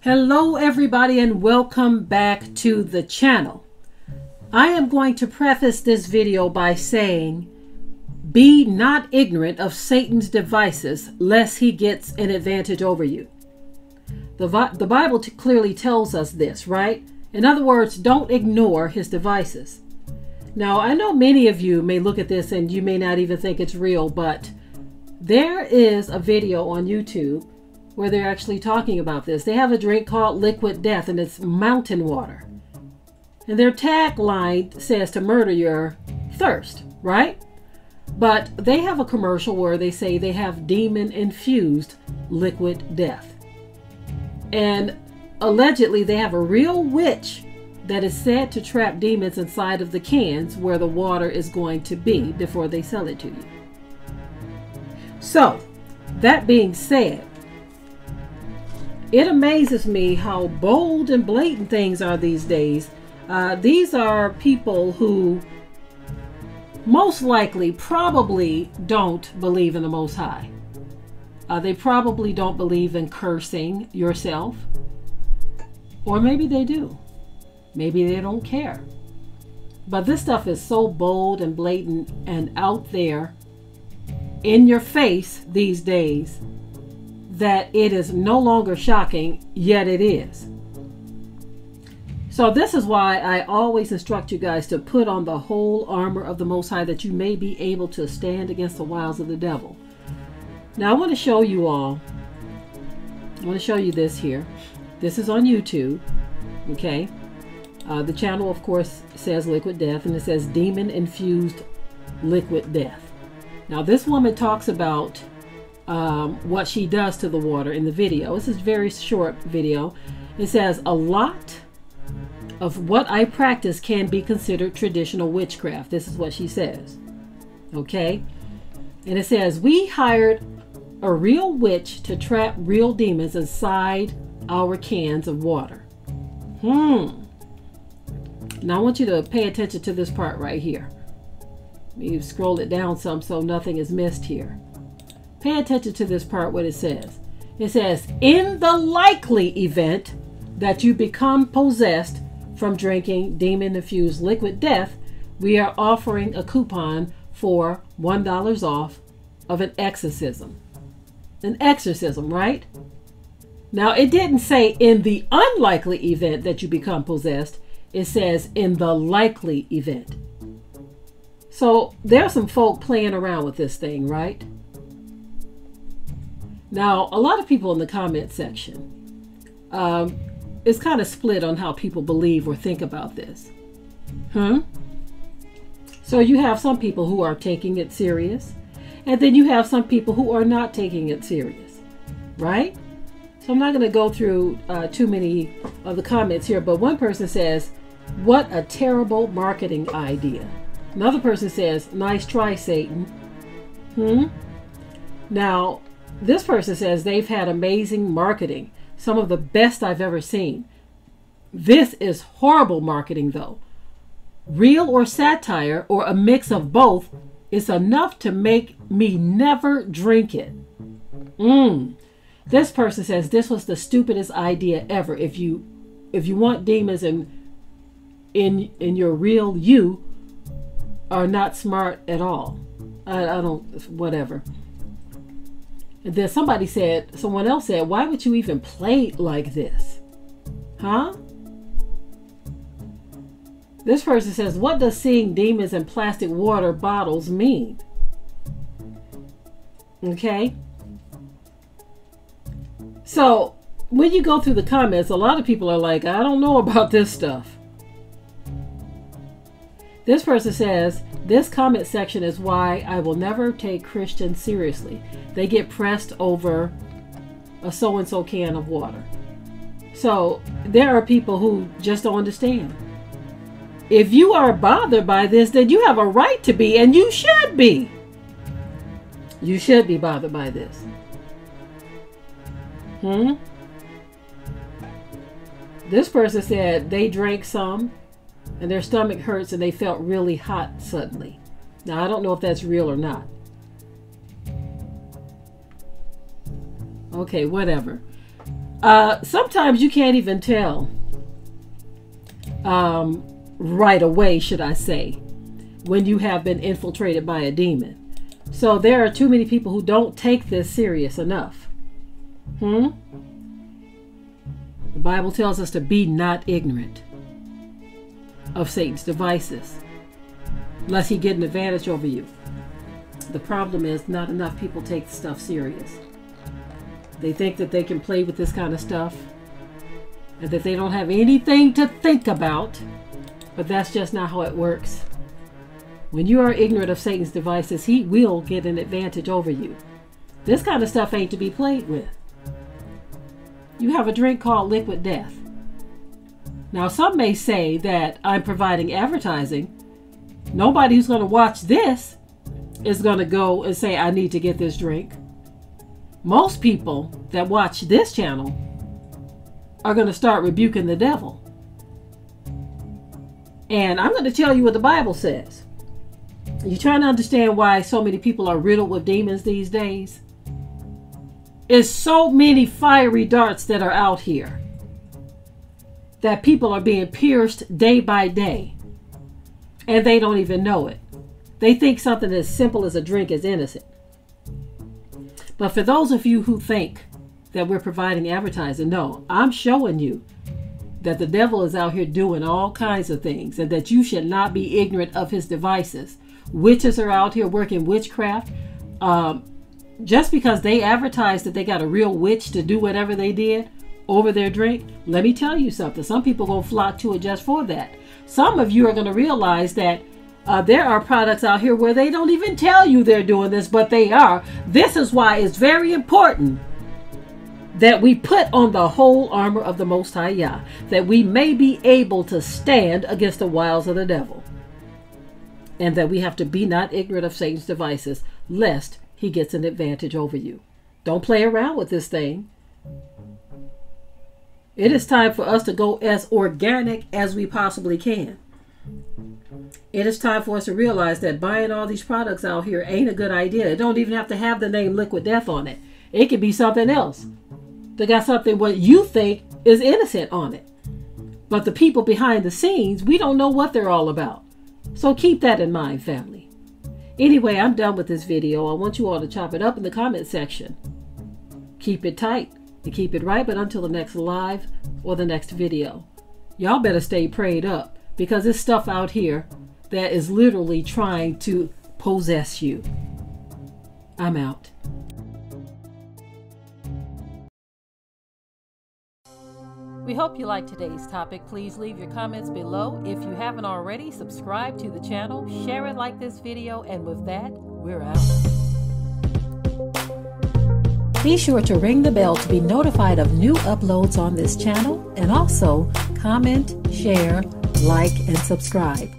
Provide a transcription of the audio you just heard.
Hello everybody and welcome back to the channel. I am going to preface this video by saying, be not ignorant of Satan's devices lest he gets an advantage over you. The, the Bible clearly tells us this, right? In other words, don't ignore his devices. Now, I know many of you may look at this and you may not even think it's real, but there is a video on YouTube where they're actually talking about this. They have a drink called Liquid Death, and it's mountain water. And their tagline says to murder your thirst, right? But they have a commercial where they say they have demon infused liquid death. And allegedly, they have a real witch that is said to trap demons inside of the cans where the water is going to be before they sell it to you. So, that being said, it amazes me how bold and blatant things are these days. Uh, these are people who most likely probably don't believe in the Most High. Uh, they probably don't believe in cursing yourself. Or maybe they do. Maybe they don't care. But this stuff is so bold and blatant and out there in your face these days that it is no longer shocking, yet it is. So, this is why I always instruct you guys to put on the whole armor of the Most High that you may be able to stand against the wiles of the devil. Now, I want to show you all, I want to show you this here. This is on YouTube, okay? Uh, the channel, of course, says Liquid Death, and it says Demon Infused Liquid Death. Now, this woman talks about um, what she does to the water in the video. This is very short video. It says a lot of what I practice can be considered traditional witchcraft. This is what she says. Okay? And it says, We hired a real witch to trap real demons inside our cans of water. Hmm. Now I want you to pay attention to this part right here. You scroll it down some so nothing is missed here. Pay attention to this part, what it says. It says, in the likely event that you become possessed from drinking demon infused liquid death, we are offering a coupon for $1 off of an exorcism. An exorcism, right? Now, it didn't say in the unlikely event that you become possessed, it says in the likely event. So, there are some folk playing around with this thing, right? Now, a lot of people in the comment section um, is kind of split on how people believe or think about this. Hmm? So you have some people who are taking it serious, and then you have some people who are not taking it serious, right? So I'm not going to go through uh, too many of the comments here, but one person says, What a terrible marketing idea. Another person says, Nice try, Satan. Hmm? Now, this person says they've had amazing marketing, some of the best I've ever seen. This is horrible marketing, though. Real or satire, or a mix of both, is enough to make me never drink it. Mmm. This person says this was the stupidest idea ever. If you if you want demons and in in your real you are not smart at all. I, I don't whatever. Then somebody said, someone else said, why would you even play like this? Huh? This person says, what does seeing demons in plastic water bottles mean? Okay. So when you go through the comments, a lot of people are like, I don't know about this stuff. This person says, This comment section is why I will never take Christians seriously. They get pressed over a so and so can of water. So there are people who just don't understand. if you are bothered by this, then you have a right to be, and you should be. You should be bothered by this. Hmm? This person said they drank some and their stomach hurts and they felt really hot suddenly. Now, I don't know if that's real or not. Okay, whatever. Uh, sometimes you can't even tell um, right away, should I say, when you have been infiltrated by a demon. So there are too many people who don't take this serious enough. Hmm? The Bible tells us to be not ignorant of Satan's devices, lest he get an advantage over you. The problem is not enough people take stuff serious. They think that they can play with this kind of stuff and that they don't have anything to think about, but that's just not how it works. When you are ignorant of Satan's devices, he will get an advantage over you. This kind of stuff ain't to be played with. You have a drink called Liquid Death. Now, some may say that I'm providing advertising. Nobody who's going to watch this is going to go and say, I need to get this drink. Most people that watch this channel are going to start rebuking the devil. And I'm going to tell you what the Bible says. You're trying to understand why so many people are riddled with demons these days? It's so many fiery darts that are out here that people are being pierced day by day and they don't even know it. They think something as simple as a drink is innocent. But for those of you who think that we're providing advertising, no, I'm showing you that the devil is out here doing all kinds of things and that you should not be ignorant of his devices. Witches are out here working witchcraft. Um, just because they advertise that they got a real witch to do whatever they did over their drink, let me tell you something. Some people to flock to it just for that. Some of you are going to realize that uh, there are products out here where they don't even tell you they're doing this, but they are. This is why it's very important that we put on the whole armor of the Most High Yah, that we may be able to stand against the wiles of the devil and that we have to be not ignorant of Satan's devices, lest he gets an advantage over you. Don't play around with this thing. It is time for us to go as organic as we possibly can. It is time for us to realize that buying all these products out here ain't a good idea. It don't even have to have the name Liquid Death on it. It could be something else. They got something what you think is innocent on it. But the people behind the scenes, we don't know what they're all about. So keep that in mind, family. Anyway, I'm done with this video. I want you all to chop it up in the comment section. Keep it tight and keep it right, but until the next live or the next video, y'all better stay prayed up because there's stuff out here that is literally trying to possess you. I'm out. We hope you liked today's topic. Please leave your comments below. If you haven't already, subscribe to the channel, share it like this video, and with that, we're out. Be sure to ring the bell to be notified of new uploads on this channel and also comment, share, like, and subscribe.